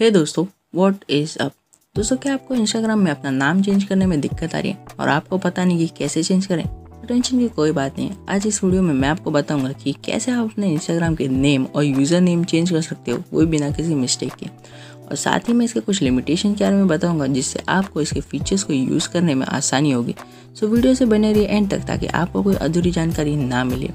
हे दोस्तों what is up दोस्तों, क्या आपको इंस्टाग्राम में अपना नाम चेंज करने में दिक्कत आ रही है? और आपको पता नहीं कि कैसे चेंज करें? टेंशन की कोई बात नहीं है। आज इस वीडियो में मैं आपको बताऊँगा कि कैसे आप अपने इंस्टाग्राम के नेम और यूज़र नेम चेंज कर सकते हो वो बिना किसी मिस्टेक के। और साथ ही मैं इसके कुछ लिमिटेशन के बारे में बताऊँगा, जिससे आपको इसके फीचर्स को यूज़ करने में आसानी होगी। सो वीडियो से बने रहिए एंड तक, ताकि आपको कोई अधूरी जानकारी ना मिले।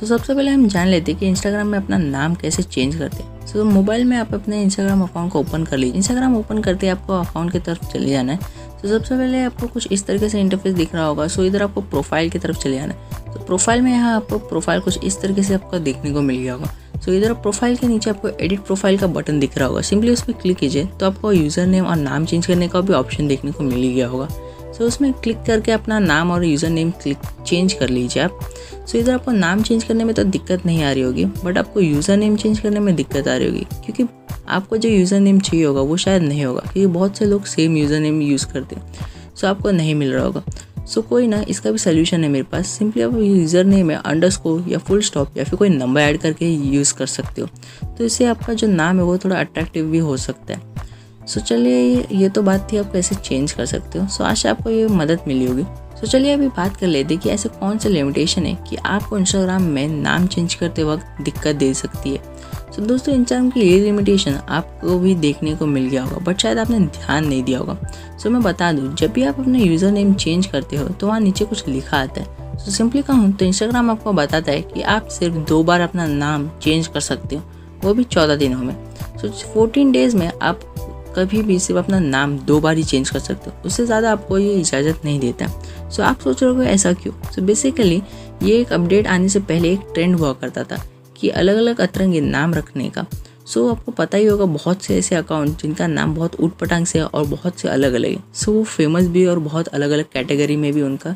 तो सबसे पहले हम जान लेते हैं कि इंस्टाग्राम में अपना नाम कैसे चेंज करते हैं। तो मोबाइल में आप अपने इंस्टाग्राम अकाउंट को ओपन कर लीजिए। इंस्टाग्राम ओपन करते आपको अकाउंट की तरफ़ चले जाना है। तो सबसे पहले आपको कुछ इस तरीके से इंटरफेस दिख रहा होगा। सो इधर आपको प्रोफ़ाइल की तरफ़ चले जाना है। तो प्रोफ़ाइल में यहाँ आपको प्रोफ़ाइल कुछ इस तरीके से आपका देखने को मिल गया होगा। सो इधर प्रोफ़ाइल के नीचे आपको एडिट प्रोफ़ाइल का बटन दिख रहा होगा। सिंपली उस पर क्लिक कीजिए तो आपको यूज़र नेम और नाम चेंज करने का भी ऑप्शन देखने को मिल गया होगा। सो उसमें क्लिक करके अपना नाम और यूज़र नेम क्लिक चेंज कर लीजिए आप। सो इधर आपको नाम चेंज करने में तो दिक्कत नहीं आ रही होगी बट आपको यूज़र नेम चेंज करने में दिक्कत आ रही होगी, क्योंकि आपको जो यूज़र नेम चाहिए होगा, वो शायद नहीं होगा, क्योंकि बहुत से लोग सेम यूज़र नेम यूज़ करते हैं। सो आपको नहीं मिल रहा होगा। सो कोई ना, इसका भी सोल्यूशन है मेरे पास। सिंपली आप यूज़र नेम है अंडर स्कोर या फुल स्टॉप या फिर कोई नंबर ऐड करके यूज़ कर सकते हो। तो इससे आपका जो नाम है, वो थोड़ा अट्रैक्टिव भी हो सकता है। सो चलिए, ये तो बात थी, आप कैसे चेंज कर सकते हो? सो आशा आपको ये मदद मिली होगी। सो चलिए, अभी बात कर लेते कि ऐसे कौन से लिमिटेशन है कि आपको इंस्टाग्राम में नाम चेंज करते वक्त दिक्कत दे सकती है। तो दोस्तों इंस्टाग्राम की ये लिमिटेशन आपको भी देखने को मिल गया होगा बट शायद आपने ध्यान नहीं दिया होगा। सो मैं बता दूँ, जब भी आप अपना यूज़र नेम चेंज करते हो तो वहाँ नीचे कुछ लिखा आता है। सो सिंपली कहूँ तो इंस्टाग्राम आपको बताता है कि आप सिर्फ़ दो बार अपना नाम चेंज कर सकते हो, वो भी चौदह दिनों में। सो फोर्टीन डेज़ में आप कभी भी सिर्फ़ अपना नाम दो बार ही चेंज कर सकते हो। उससे ज़्यादा आपको ये इजाज़त नहीं देता। सो आप सोच रहे हो ऐसा क्यों? सो बेसिकली ये एक अपडेट आने से पहले एक ट्रेंड हुआ करता था कि अलग अलग अतरंगी नाम रखने का। सो so, आपको पता ही होगा बहुत से ऐसे अकाउंट जिनका नाम बहुत ऊट पटांग से है और बहुत से अलग अलग है। सो so, वो फ़ेमस भी और बहुत अलग अलग कैटेगरी में भी उनका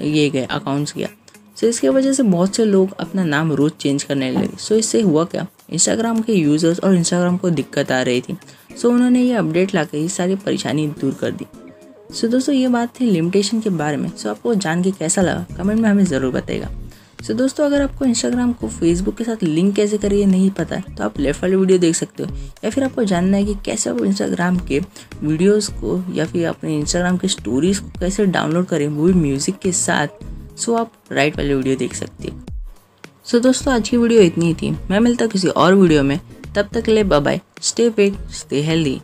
ये गया अकाउंट्स गया। सो इसकी वजह से बहुत से लोग अपना नाम रोज़ चेंज करने लगे। सो so, इससे हुआ क्या? इंस्टाग्राम के यूज़र्स और इंस्टाग्राम को दिक्कत आ रही थी। सो उन्होंने ये अपडेट ला ये सारी परेशानी दूर कर दी। सो दोस्तों, ये बात थी लिमिटेशन के बारे में। सो आपको जान के कैसा लगा? कमेंट में हमें ज़रूर बताएगा सो दोस्तों, अगर आपको इंस्टाग्राम को फेसबुक के साथ लिंक कैसे करिए नहीं पता है तो आप लेफ़्ट वाली वीडियो देख सकते हो। या फिर आपको जानना है कि कैसे आप इंस्टाग्राम के वीडियोस को या फिर अपने इंस्टाग्राम के स्टोरीज को कैसे डाउनलोड करें, वो भी म्यूज़िक के साथ सो आप राइट वाली वीडियो देख सकते हो। सो दोस्तों, आज की वीडियो इतनी ही थी। मैं मिलता किसी और वीडियो में। तब तक ले bye stay fit stay healthy